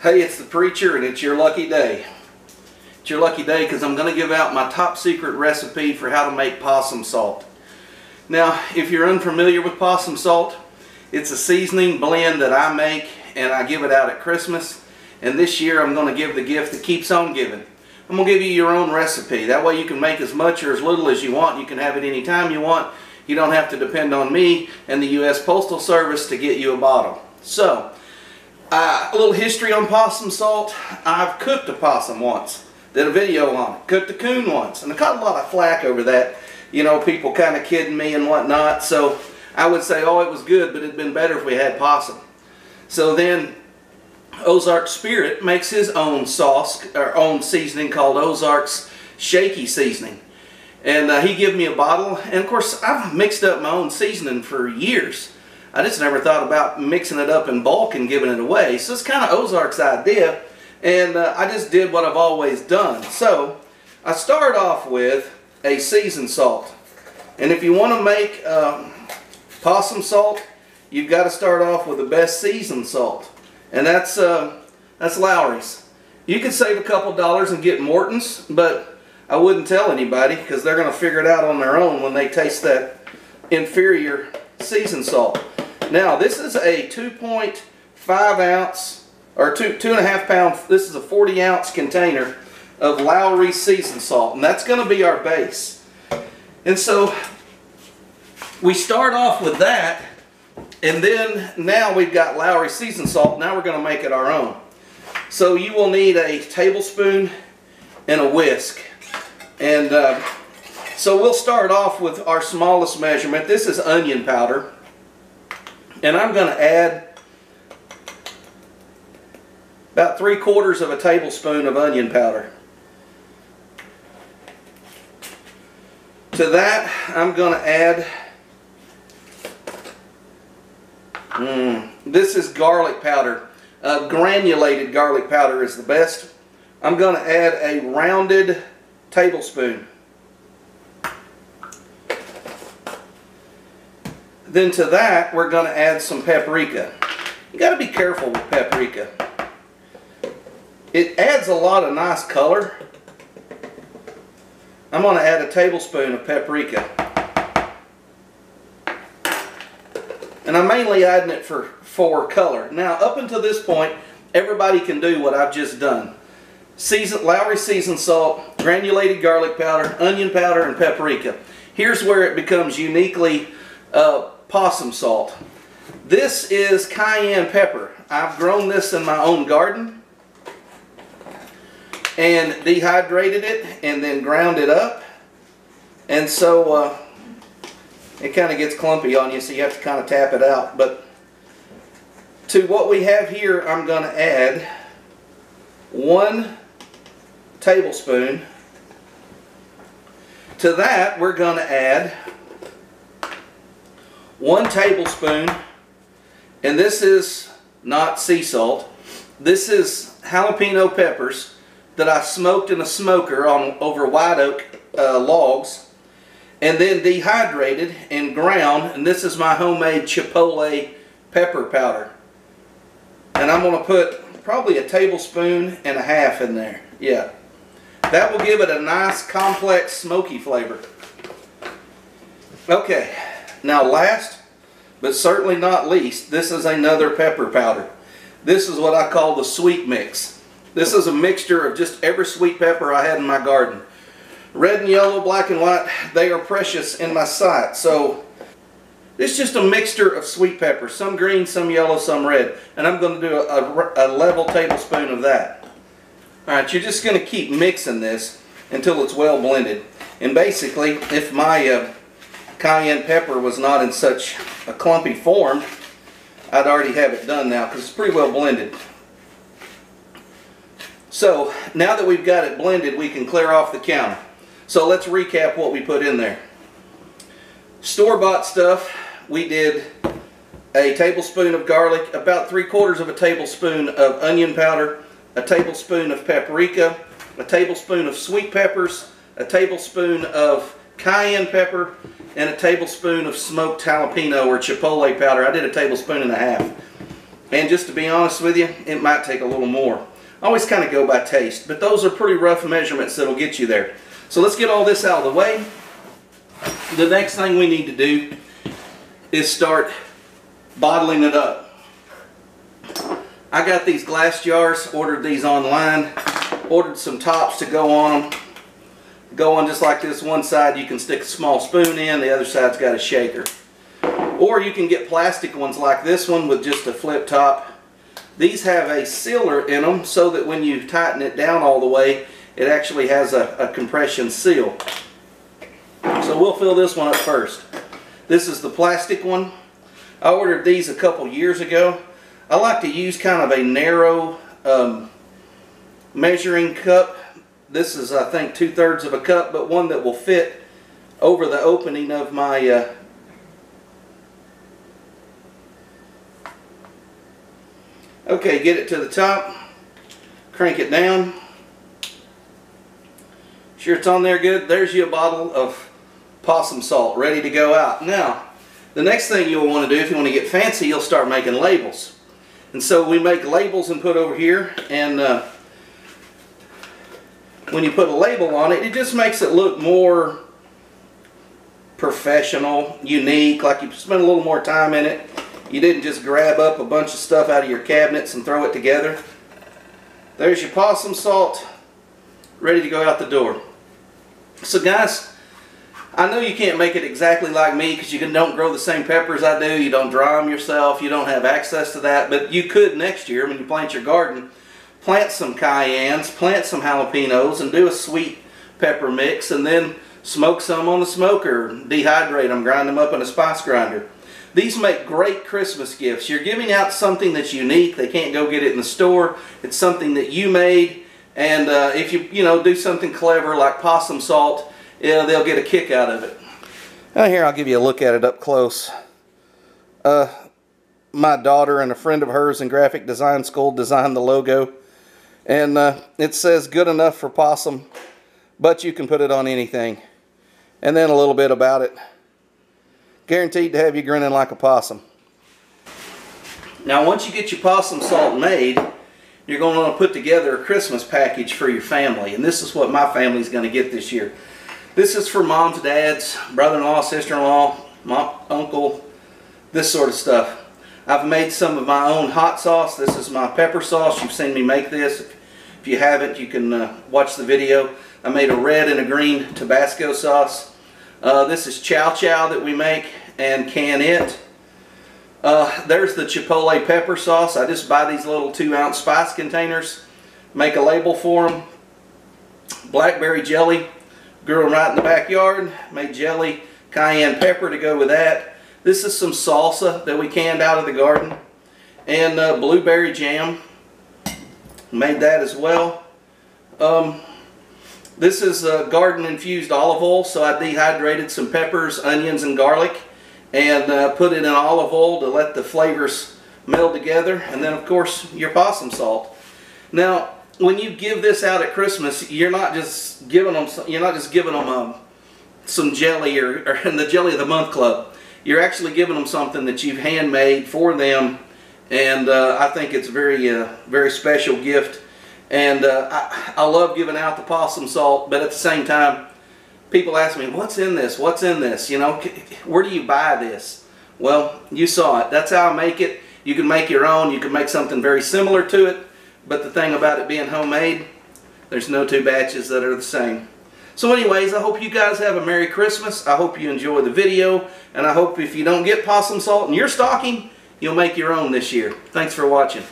Hey, it's the preacher and it's your lucky day. It's your lucky day because I'm going to give out my top secret recipe for how to make possum salt. Now, if you're unfamiliar with possum salt, it's a seasoning blend that I make and I give it out at Christmas. And this year I'm going to give the gift that keeps on giving. I'm going to give you your own recipe. That way you can make as much or as little as you want. You can have it anytime you want. You don't have to depend on me and the U.S. Postal Service to get you a bottle. So, uh, a little history on possum salt. I've cooked a possum once. Did a video on it. Cooked a coon once. And I got a lot of flack over that. You know, people kind of kidding me and whatnot. So I would say, oh, it was good, but it'd been better if we had possum. So then Ozark Spirit makes his own sauce, or own seasoning called Ozark's Shaky Seasoning. And uh, he gave me a bottle. And of course, I've mixed up my own seasoning for years. I just never thought about mixing it up in bulk and giving it away. So it's kind of Ozark's idea. And uh, I just did what I've always done. So I start off with a seasoned salt. And if you want to make um, possum salt, you've got to start off with the best seasoned salt. And that's, uh, that's Lawry's. You can save a couple dollars and get Morton's, but I wouldn't tell anybody because they're going to figure it out on their own when they taste that inferior seasoned salt. Now, this is a 2.5 ounce, or two, two and a half pound, this is a 40 ounce container of Lawry seasoned salt, and that's going to be our base. And so, we start off with that, and then now we've got Lawry seasoned salt, now we're going to make it our own. So you will need a tablespoon and a whisk. And uh, so we'll start off with our smallest measurement. This is onion powder. And I'm going to add about three quarters of a tablespoon of onion powder. To that, I'm going to add, mm, this is garlic powder. Uh, granulated garlic powder is the best. I'm going to add a rounded tablespoon. Then to that, we're going to add some paprika. You got to be careful with paprika. It adds a lot of nice color. I'm going to add a tablespoon of paprika. And I'm mainly adding it for, for color. Now, up until this point, everybody can do what I've just done. Season, Lawry seasoned salt, granulated garlic powder, onion powder, and paprika. Here's where it becomes uniquely uh, possum salt. This is cayenne pepper. I've grown this in my own garden and dehydrated it and then ground it up. And so uh, it kind of gets clumpy on you so you have to kind of tap it out. But to what we have here, I'm going to add one tablespoon. To that, we're going to add one tablespoon, and this is not sea salt. This is jalapeno peppers that I smoked in a smoker on over white oak uh, logs and then dehydrated and ground and this is my homemade chipotle pepper powder. And I'm going to put probably a tablespoon and a half in there yeah. That will give it a nice complex smoky flavor. Okay now last, but certainly not least, this is another pepper powder. This is what I call the sweet mix. This is a mixture of just every sweet pepper I had in my garden. Red and yellow, black and white, they are precious in my sight. So it's just a mixture of sweet peppers, some green, some yellow, some red. And I'm going to do a, a, a level tablespoon of that. Alright, you're just going to keep mixing this until it's well blended. And basically, if my uh, cayenne pepper was not in such a clumpy form, I'd already have it done now because it's pretty well blended. So now that we've got it blended, we can clear off the counter. So let's recap what we put in there. Store-bought stuff, we did a tablespoon of garlic, about three quarters of a tablespoon of onion powder, a tablespoon of paprika, a tablespoon of sweet peppers, a tablespoon of cayenne pepper, and a tablespoon of smoked jalapeno or chipotle powder. I did a tablespoon and a half. And just to be honest with you, it might take a little more. I always kind of go by taste, but those are pretty rough measurements that'll get you there. So let's get all this out of the way. The next thing we need to do is start bottling it up. I got these glass jars, ordered these online, ordered some tops to go on them. Go on just like this. One side you can stick a small spoon in, the other side's got a shaker. Or you can get plastic ones like this one with just a flip top. These have a sealer in them so that when you tighten it down all the way, it actually has a, a compression seal. So we'll fill this one up first. This is the plastic one. I ordered these a couple years ago. I like to use kind of a narrow um, measuring cup. This is I think two-thirds of a cup, but one that will fit over the opening of my uh, Okay, get it to the top, crank it down. Sure it's on there good. There's you a bottle of possum salt ready to go out. Now, the next thing you'll want to do if you want to get fancy, you'll start making labels. And so we make labels and put over here and uh, when you put a label on it, it just makes it look more professional, unique, like you spent a little more time in it. You didn't just grab up a bunch of stuff out of your cabinets and throw it together. There's your possum salt ready to go out the door. So guys, I know you can't make it exactly like me because you don't grow the same peppers I do. You don't dry them yourself. You don't have access to that. But you could next year when you plant your garden, plant some cayennes, plant some jalapenos, and do a sweet pepper mix. And then smoke some on the smoker, dehydrate them, grind them up in a spice grinder. These make great Christmas gifts. You're giving out something that's unique. They can't go get it in the store. It's something that you made. And uh, if you, you know, do something clever like possum salt, yeah, they'll get a kick out of it. Now here, I'll give you a look at it up close. Uh, my daughter and a friend of hers in graphic design school designed the logo. And uh, it says good enough for possum, but you can put it on anything. And then a little bit about it. Guaranteed to have you grinning like a possum. Now once you get your possum salt made, you're going to want to put together a Christmas package for your family. And this is what my family's going to get this year. This is for moms, dads, brother-in-law, sister-in-law, uncle, this sort of stuff. I've made some of my own hot sauce. This is my pepper sauce. You've seen me make this. You haven't, you can uh, watch the video. I made a red and a green Tabasco sauce. Uh, this is chow chow that we make and can it. Uh, there's the chipotle pepper sauce. I just buy these little two ounce spice containers, make a label for them. Blackberry jelly, grew them right in the backyard, made jelly, cayenne pepper to go with that. This is some salsa that we canned out of the garden. And uh, blueberry jam, made that as well. Um, this is a garden infused olive oil, so I dehydrated some peppers, onions, and garlic and uh, put it in olive oil to let the flavors meld together. And then of course your possum salt. Now when you give this out at Christmas, you're not just giving them you're not just giving them um, some jelly or, or the Jelly of the Month Club. You're actually giving them something that you've handmade for them, and uh, I think it's a very uh, very special gift and uh, I, I love giving out the possum salt, but at the same time, people ask me, what's in this? What's in this? You know, where do you buy this? Well, you saw it. That's how I make it. You can make your own. You can make something very similar to it. But the thing about it being homemade, there's no two batches that are the same. So anyways, I hope you guys have a Merry Christmas. I hope you enjoy the video. And I hope if you don't get possum salt in your stocking, you'll make your own this year. Thanks for watching.